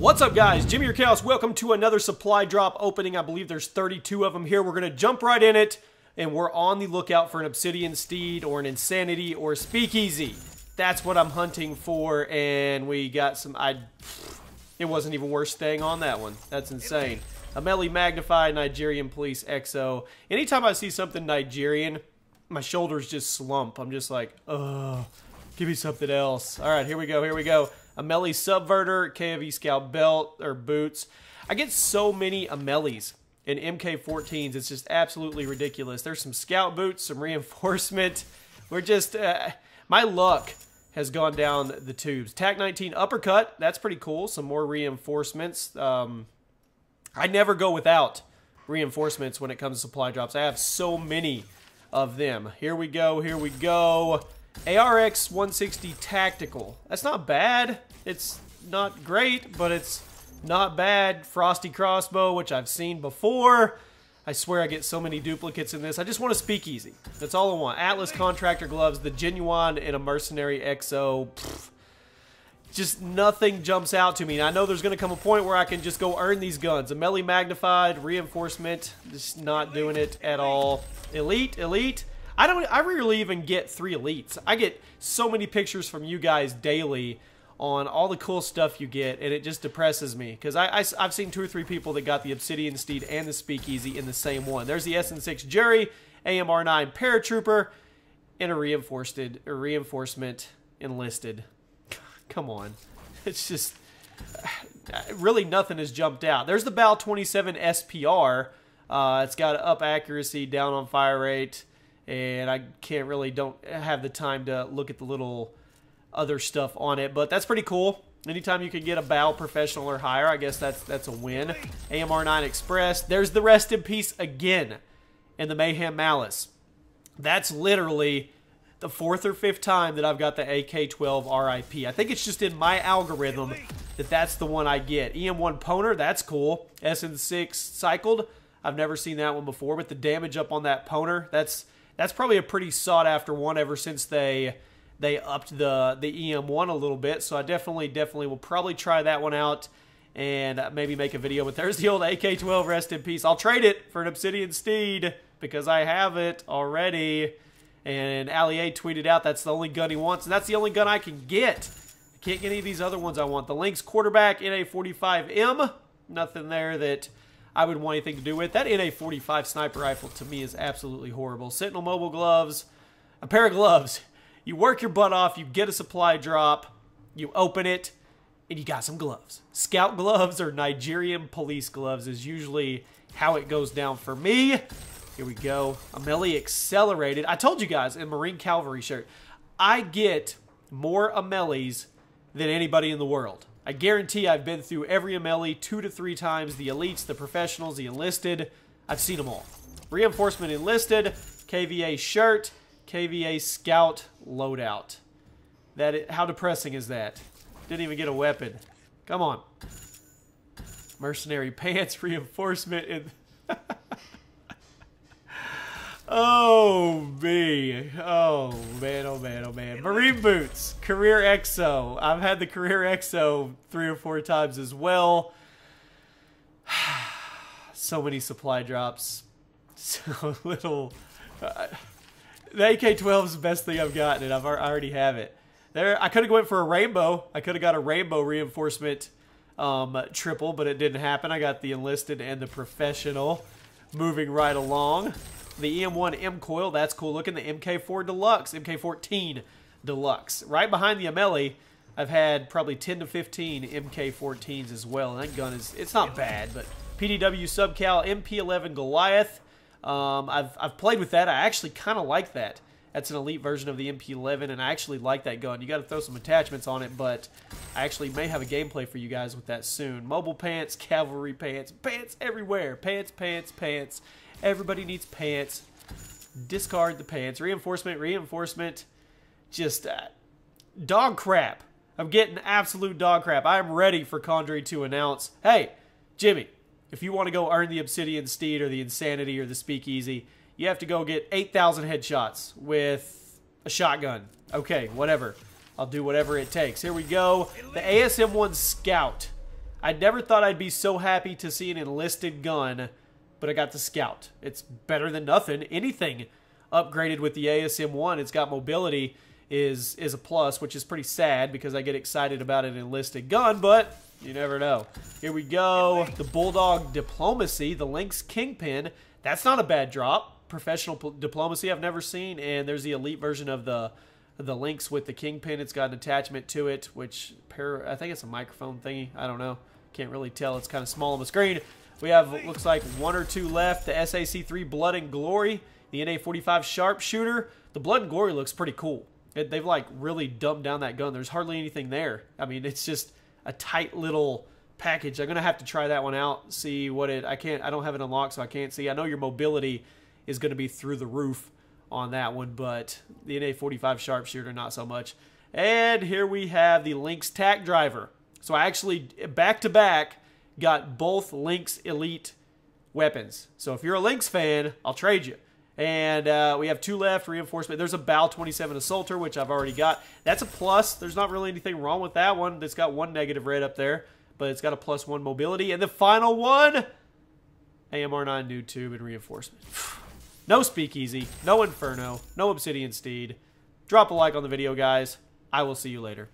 What's up guys, Jimmy your Chaos, welcome to another supply drop opening. I believe there's 32 of them here. We're to jump right in it, and we're on the lookout for an Obsidian Steed or an Insanity or Speakeasy. That's what I'm hunting for, and we got some, I, it wasn't even worth staying on that one. That's insane. A Ameli Magnified, Nigerian Police EXO. Anytime I see something Nigerian, my shoulders just slump. I'm just like, oh, give me something else. All right, here we go, here we go. Ameli Subverter, KFV Scout Belt, or Boots. I get so many Amelis in MK14s. It's just absolutely ridiculous. There's some Scout Boots, some reinforcement. We're just, uh, my luck has gone down the tubes. TAC 19 Uppercut, that's pretty cool. Some more reinforcements. Um, I never go without reinforcements when it comes to supply drops. I have so many of them. Here we go, here we go. ARX 160 Tactical. That's not bad. It's not great, but it's not bad. Frosty Crossbow, which I've seen before. I swear I get so many duplicates in this. I just want a speakeasy. That's all I want. Atlas Contractor Gloves, the Genuine and a Mercenary XO. Pfft just nothing jumps out to me. And I know there's going to come a point where I can just go earn these guns. Ameli Magnified, Reinforcement, just not doing it at all. Elite, Elite. I don't. I rarely even get three elites. I get so many pictures from you guys daily on all the cool stuff you get, and it just depresses me because I, I have seen two or three people that got the Obsidian Steed and the Speakeasy in the same one. There's the SN6 Jury, AMR9 Paratrooper, and a reinforced a reinforcement enlisted. Come on. It's just really nothing has jumped out. There's the Bal 27 SPR. Uh, it's got up accuracy, down on fire rate, and I can't really don't have the time to look at the little other stuff on it, but that's pretty cool. Anytime you can get a bow professional or higher, I guess that's that's a win. AMR9 Express. There's the rest in peace again, and the Mayhem Malice. That's literally the fourth or fifth time that I've got the AK-12 RIP. I think it's just in my algorithm that that's the one I get. EM1 Poner, that's cool. SN6 Cycled, I've never seen that one before, but the damage up on that Poner, that's that's probably a pretty sought after one ever since they they upped the the EM1 a little bit. So I definitely definitely will probably try that one out and maybe make a video. But there's the old AK-12 rest in peace. I'll trade it for an Obsidian Steed because I have it already. And Ali-A tweeted out that's the only gun he wants, and that's the only gun I can get. I can't get any of these other ones I want. The Lynx quarterback NA45M, nothing there that I would want anything to do with. That NA45 sniper rifle to me is absolutely horrible. Sentinel mobile gloves, a pair of gloves. You work your butt off, you get a supply drop, you open it, and you got some gloves. Scout gloves or Nigerian police gloves is usually how it goes down for me. Here we go. Ameli Accelerated. I told you guys in Marine Cavalry shirt, I get more Amelis than anybody in the world. I guarantee I've been through every Ameli two to three times. The elites, the professionals, the enlisted. I've seen them all. Reinforcement enlisted, KVA shirt, KVA scout loadout. That how depressing is that? Didn't even get a weapon. Come on. Mercenary pants, reinforcement, Oh me. Oh man, oh man, oh man. Marine boots, career EXO. I've had the career EXO three or four times as well. so many supply drops. So little. Uh, the AK-12 is the best thing I've gotten, and I've I already have it. There, I could have went for a rainbow. I could have got a rainbow reinforcement um, triple, but it didn't happen. I got the enlisted and the professional moving right along. The EM1 M coil, that's cool looking. The MK4 Deluxe, MK14 Deluxe. Right behind the Ameli, I've had probably 10 to 15 MK14s as well. And that gun is, it's not bad, but PDW Subcal MP11 Goliath. Um, I've, I've played with that. I actually kind of like that. That's an elite version of the MP11, and I actually like that gun. You got to throw some attachments on it, but I actually may have a gameplay for you guys with that soon. Mobile pants, cavalry pants, pants everywhere. Pants, pants, pants. Everybody needs pants. Discard the pants. Reinforcement, reinforcement. Just uh, dog crap. I'm getting absolute dog crap. I am ready for Condrey to announce, hey, Jimmy, if you want to go earn the Obsidian Steed or the Insanity or the Speakeasy, you have to go get 8,000 headshots with a shotgun. Okay, whatever. I'll do whatever it takes. Here we go. The ASM-1 Scout. I never thought I'd be so happy to see an enlisted gun, but I got the Scout. It's better than nothing. Anything upgraded with the ASM-1, it's got mobility, is is a plus, which is pretty sad because I get excited about an enlisted gun, but you never know. Here we go. The Bulldog Diplomacy, the Lynx Kingpin. That's not a bad drop. Professional Diplomacy I've never seen, and there's the elite version of the the Lynx with the Kingpin. It's got an attachment to it, which pair, I think it's a microphone thingy. I don't know. Can't really tell. It's kind of small on the screen. We have, looks like, one or two left. The SAC-3 Blood and Glory, the NA-45 Sharpshooter. The Blood and Glory looks pretty cool. It, they've, like, really dumbed down that gun. There's hardly anything there. I mean, it's just a tight little package. I'm going to have to try that one out, see what it... I can't... I don't have it unlocked, so I can't see. I know your mobility is going to be through the roof on that one, but the NA45 sharpshooter, not so much. And here we have the Lynx TAC driver. So I actually, back to back, got both Lynx Elite weapons. So if you're a Lynx fan, I'll trade you. And uh, we have two left, reinforcement. There's a BAL 27 Assaulter, which I've already got. That's a plus. There's not really anything wrong with that one. It's got one negative red up there, but it's got a plus one mobility. And the final one, AMR9 new tube and reinforcement. No Speakeasy, no Inferno, no Obsidian Steed. Drop a like on the video, guys. I will see you later.